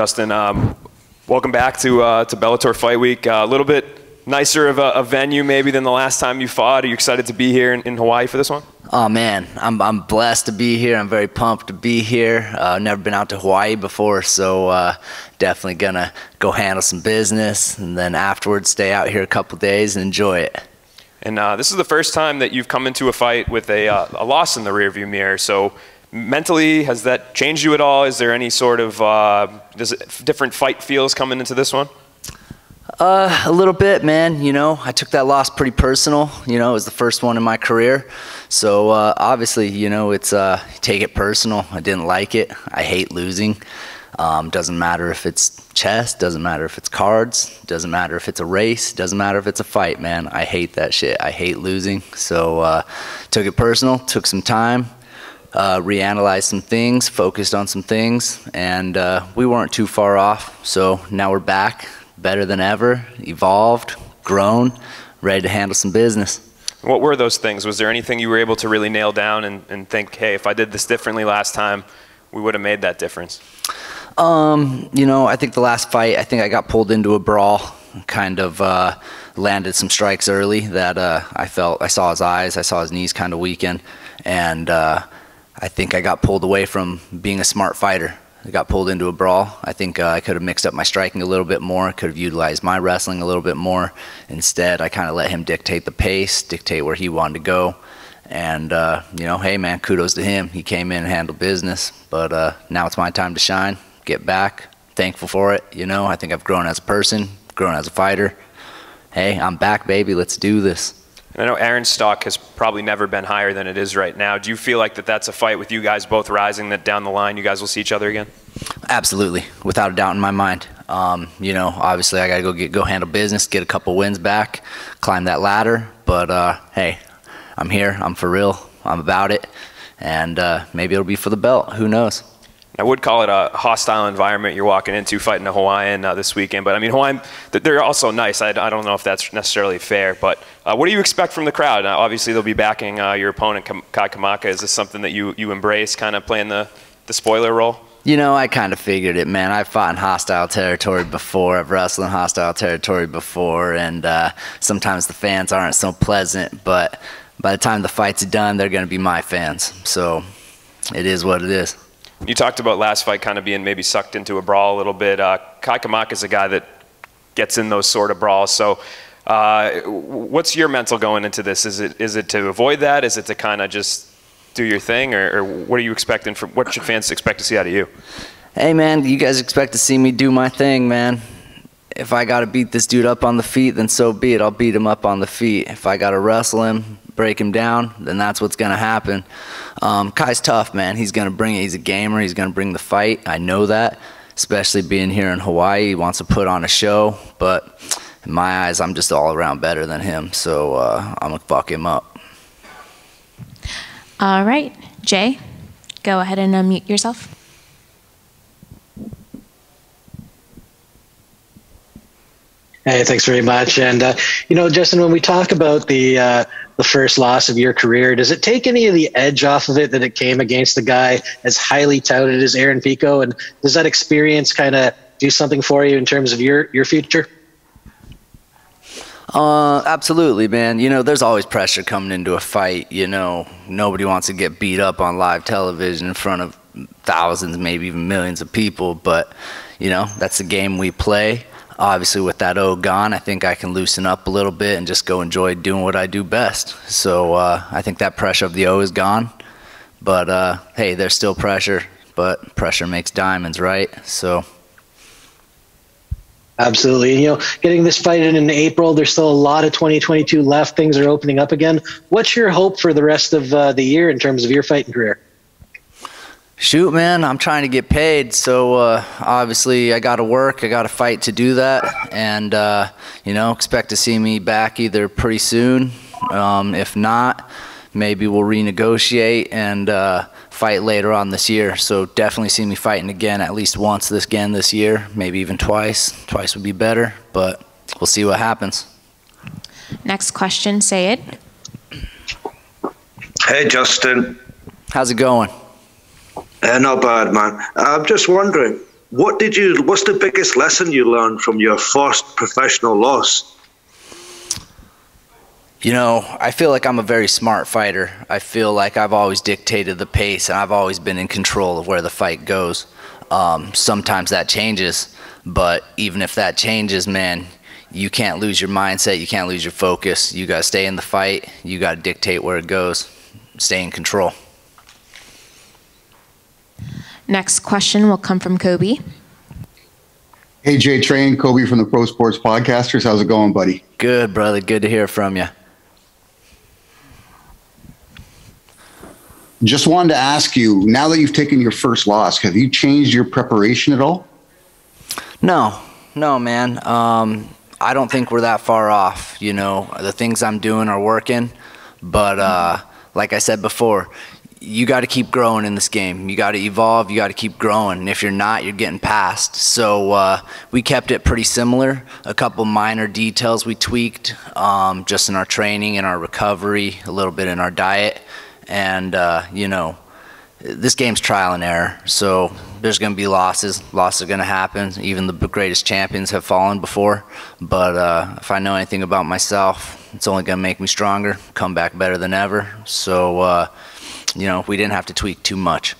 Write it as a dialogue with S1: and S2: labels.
S1: Justin, um, welcome back to uh, to Bellator Fight Week. Uh, a little bit nicer of a, a, venue maybe than the last time you fought. Are you excited to be here in, in Hawaii for this one?
S2: Oh man, I'm I'm blessed to be here. I'm very pumped to be here. Uh, never been out to Hawaii before, so uh, definitely gonna go handle some business, and then afterwards stay out here a couple days and enjoy it.
S1: And uh, this is the first time that you've come into a fight with a, uh, a loss in the rearview mirror. So mentally, has that changed you at all? Is there any sort of uh, it, different fight feels coming into this one?
S2: Uh, a little bit, man. You know, I took that loss pretty personal. You know, it was the first one in my career. So uh, obviously, you know, it's uh, take it personal. I didn't like it. I hate losing. Um, doesn't matter if it's chess, doesn't matter if it's cards, doesn't matter if it's a race, doesn't matter if it's a fight, man. I hate that shit. I hate losing. So uh, took it personal, took some time, uh, reanalyzed some things, focused on some things, and uh, we weren't too far off. So now we're back, better than ever, evolved, grown, ready to handle some business.
S1: What were those things? Was there anything you were able to really nail down and, and think, hey, if I did this differently last time, we would have made that difference?
S2: Um, you know, I think the last fight, I think I got pulled into a brawl, kind of uh, landed some strikes early that uh, I felt, I saw his eyes, I saw his knees kind of weaken, and uh, I think I got pulled away from being a smart fighter. I got pulled into a brawl. I think uh, I could have mixed up my striking a little bit more, could have utilized my wrestling a little bit more. Instead, I kind of let him dictate the pace, dictate where he wanted to go. And, uh, you know, hey, man, kudos to him. He came in and handled business. But uh, now it's my time to shine get back. Thankful for it. You know, I think I've grown as a person, grown as a fighter. Hey, I'm back, baby. Let's do this.
S1: I know Aaron's stock has probably never been higher than it is right now. Do you feel like that that's a fight with you guys both rising, that down the line you guys will see each other again?
S2: Absolutely, without a doubt in my mind. Um, you know, obviously I got to go get go handle business, get a couple wins back, climb that ladder. But uh, hey, I'm here. I'm for real. I'm about it, and uh, maybe it'll be for the belt. Who knows?
S1: I would call it a hostile environment you're walking into fighting a Hawaiian uh, this weekend. But I mean, Hawaiian, they're also nice. I, I don't know if that's necessarily fair. But uh, what do you expect from the crowd? Now, obviously, they'll be backing uh, your opponent, Kai Kamaka. Is this something that you, you embrace, kind of playing the, the spoiler role?
S2: You know, I kind of figured it, man. I've fought in hostile territory before. I've wrestled in hostile territory before, and uh, sometimes the fans aren't so pleasant. But by the time the fight's done, they're going to be my fans. So it is what it is.
S1: You talked about last fight kind of being maybe sucked into a brawl a little bit. Uh, Kai Kamaka is a guy that gets in those sort of brawls. So, uh, what's your mental going into this? Is it is it to avoid that? Is it to kind of just do your thing, or, or, what are you expecting from? What should fans expect to see out of you?
S2: Hey, man, you guys expect to see me do my thing, man. If I got to beat this dude up on the feet, then so be it. I'll beat him up on the feet. If I got to wrestle him, break him down, then that's what's going to happen. Um, Kai's tough, man. He's going to bring it. He's a gamer. He's going to bring the fight. I know that, especially being here in Hawaii. He wants to put on a show, but in my eyes, I'm just all around better than him. So uh, I'm going to fuck him up.
S3: All right. Jay, go ahead and unmute yourself.
S4: Hey, thanks very much. And uh, you know, Justin, when we talk about the uh, the first loss of your career, does it take any of the edge off of it that it came against a guy as highly touted as Aaron Pico? And does that experience kind of do something for you in terms of your your future?
S2: Uh, absolutely, man. You know, there's always pressure coming into a fight. You know, nobody wants to get beat up on live television in front of thousands, maybe even millions of people. But you know, that's the game we play obviously with that O gone, I think I can loosen up a little bit and just go enjoy doing what I do best. So uh, I think that pressure of the O is gone. But uh, hey, there's still pressure, but pressure makes diamonds, right? So.
S4: Absolutely. And, you know, getting this fight in in April, there's still a lot of 2022 left. Things are opening up again. What's your hope for the rest of uh, the year in terms of your fighting career?
S2: Shoot, man, I'm trying to get paid, so uh, obviously I got to work. I got to fight to do that, and uh, you know, expect to see me back either pretty soon. Um, if not, maybe we'll renegotiate and uh, fight later on this year. So definitely see me fighting again at least once this again this year, maybe even twice. Twice would be better, but we'll see what happens.
S3: Next question, say it.
S5: Hey, Justin.
S2: How's it going?
S5: Uh, not bad, man. I'm just wondering, what did you? What's the biggest lesson you learned from your first professional loss?
S2: You know, I feel like I'm a very smart fighter. I feel like I've always dictated the pace and I've always been in control of where the fight goes. Um, sometimes that changes, but even if that changes, man, you can't lose your mindset. You can't lose your focus. You got to stay in the fight. You got to dictate where it goes. Stay in control.
S3: Next question will come from Kobe.
S6: Hey, Jay Train, Kobe from the Pro Sports Podcasters. How's it going, buddy?
S2: Good, brother. Good to hear from you.
S6: Just wanted to ask you now that you've taken your first loss, have you changed your preparation at all?
S2: No, no, man. Um, I don't think we're that far off. You know, the things I'm doing are working, but uh, like I said before, you got to keep growing in this game. You got to evolve. You got to keep growing. And if you're not, you're getting passed. So uh, we kept it pretty similar. A couple minor details we tweaked, um, just in our training and our recovery, a little bit in our diet, and uh, you know, this game's trial and error. So there's going to be losses. Losses are going to happen. Even the greatest champions have fallen before. But uh, if I know anything about myself, it's only going to make me stronger, come back better than ever. So, uh, you know, we didn't have to tweak too much.